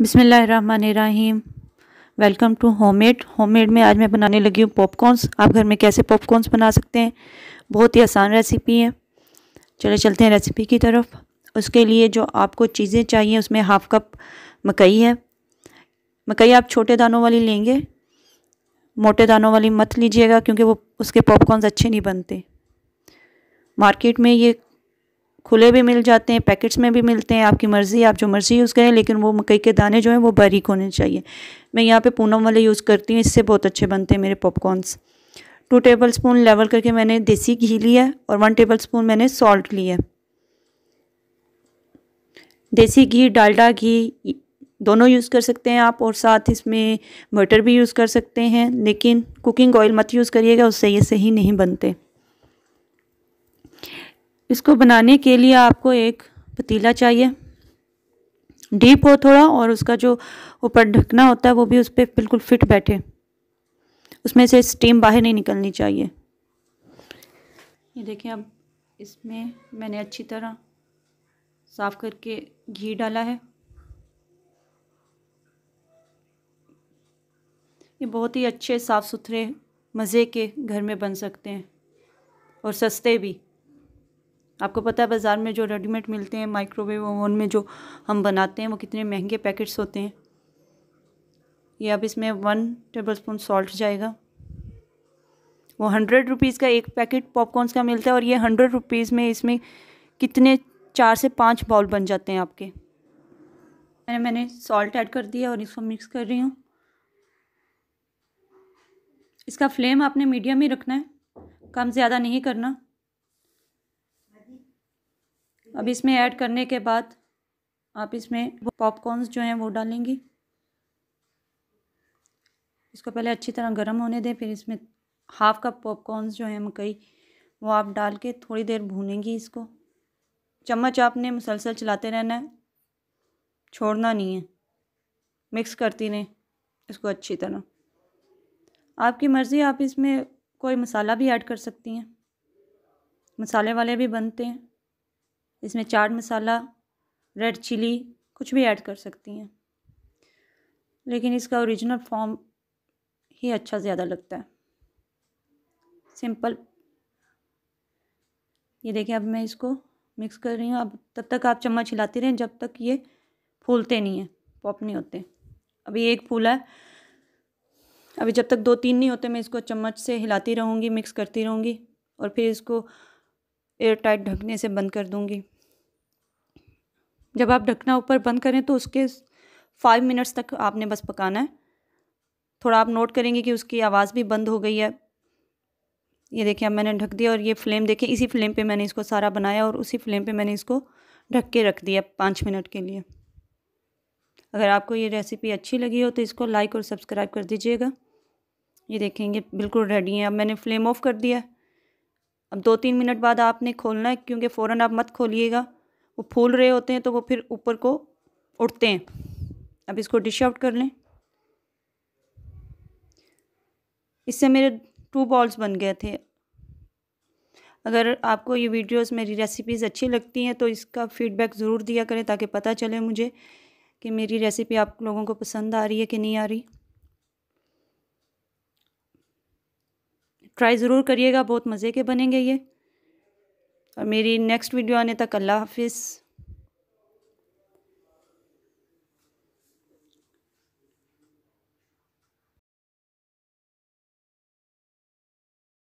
बिसमीम welcome to homemade. Homemade में आज मैं बनाने लगी हूँ पॉपकॉर्नस। आप घर में कैसे पॉपकॉर्नस बना सकते हैं? बहुत ही आसान रेसिपी है। चले चलते हैं रेसिपी की तरफ़। उसके लिए जो आपको चीज़ें चाहिए, उसमें हाफ़ कप मकई है। मकई आप छोटे दानों वाली लेंगे। मोटे दानों वाली मत लीजिएगा, क्योंकि वो उसके पॉपकॉर्नस अच्छे नहीं बनते। मार्केट में ये खुले भी मिल जाते हैं, पैकेट्स में भी मिलते हैं, आपकी मर्ज़ी, आप जो मर्ज़ी यूज़ करें, लेकिन वो मकई के दाने जो हैं वो बारीक होने चाहिए। मैं यहाँ पे पूनम वाले यूज़ करती हूँ, इससे बहुत अच्छे बनते हैं मेरे popcorns. Two tablespoon level करके मैंने देसी घी लिया है और वन टेबल स्पून मैंने सॉल्ट लिया है। देसी घी, डालडा घी, दोनों यूज़ कर सकते हैं आप और साथ इसमें बटर भी यूज़ कर सकते हैं, लेकिन कुकिंग ऑयल मत यूज़ करिएगा, उससे ये सही नहीं बनते। इसको बनाने के लिए आपको एक पतीला चाहिए। डीप हो थोड़ा और उसका जो ऊपर ढकना होता है वो भी उस पर बिल्कुल फिट बैठे। उसमें से स्टीम बाहर नहीं निकलनी चाहिए। ये देखिए अब इसमें मैंने अच्छी तरह साफ़ करके घी डाला है। ये बहुत ही अच्छे साफ़ सुथरे मज़े के घर में बन सकते हैं और सस्ते भी। आपको पता है बाज़ार में जो रेडीमेड मिलते हैं, माइक्रोवेव ओवन में जो हम बनाते हैं, वो कितने महँगे पैकेट्स होते हैं। ये अब इसमें वन टेबल स्पून सॉल्ट जाएगा। वो हंड्रेड रुपीज़ का एक पैकेट पॉपकॉर्नस का मिलता है और ये हंड्रेड रुपीज़ में इसमें कितने चार से पाँच बाउल बन जाते हैं आपके। मैंने मैंने सॉल्ट ऐड कर दिया और इसको मिक्स कर रही हूँ। इसका फ्लेम आपने मीडियम ही रखना है, कम ज़्यादा नहीं करना। अब इसमें ऐड करने के बाद आप इसमें पॉपकॉर्नस जो हैं वो डालेंगी। इसको पहले अच्छी तरह गर्म होने दें, फिर इसमें हाफ़ कप पॉपकॉर्नस जो हैं मकई, वो आप डाल के थोड़ी देर भूनेंगी इसको। चम्मच आपने मुसलसल चलाते रहना है, छोड़ना नहीं है। मिक्स करती रहें इसको अच्छी तरह। आपकी मर्ज़ी, आप इसमें कोई मसाला भी ऐड कर सकती हैं। मसाले वाले भी बनते हैं। इसमें चाट मसाला रेड चिली कुछ भी ऐड कर सकती हैं। लेकिन इसका ओरिजिनल फॉर्म ही अच्छा ज़्यादा लगता है। सिंपल ये देखिए, अब मैं इसको मिक्स कर रही हूँ। अब तब तक आप चम्मच हिलाती रहें, जब तक ये फूलते नहीं हैं पॉप नहीं होते। अभी एक फूला है। अभी जब तक दो तीन नहीं होते, मैं इसको चम्मच से हिलाती रहूँगी मिक्स करती रहूँगी और फिर इसको एयर टाइट ढकने से बंद कर दूँगी। जब आप ढकना ऊपर बंद करें तो उसके फाइव मिनट्स तक आपने बस पकाना है। थोड़ा आप नोट करेंगे कि उसकी आवाज़ भी बंद हो गई है। ये देखिए, अब मैंने ढक दिया और ये फ्लेम देखें इसी फ्लेम पे मैंने इसको सारा बनाया और उसी फ्लेम पे मैंने इसको ढक के रख दिया पाँच मिनट के लिए। अगर आपको ये रेसिपी अच्छी लगी हो तो इसको लाइक और सब्सक्राइब कर दीजिएगा। ये देखेंगे, बिल्कुल रेडी है। अब मैंने फ्लेम ऑफ़ कर दिया। अब दो तीन मिनट बाद आपने खोलना है, क्योंकि फ़ौरन आप मत खोलिएगा। वो फूल रहे होते हैं तो वो फिर ऊपर को उठते हैं। अब इसको डिश आउट कर लें। इससे मेरे टू बॉल्स बन गए थे। अगर आपको ये वीडियोस मेरी रेसिपीज़ अच्छी लगती हैं तो इसका फ़ीडबैक ज़रूर दिया करें ताकि पता चले मुझे कि मेरी रेसिपी आप लोगों को पसंद आ रही है कि नहीं आ रही। ट्राई ज़रूर करिएगा, बहुत मज़े के बनेंगे ये। और मेरी नेक्स्ट वीडियो आने तक अल्लाह हाफिज़।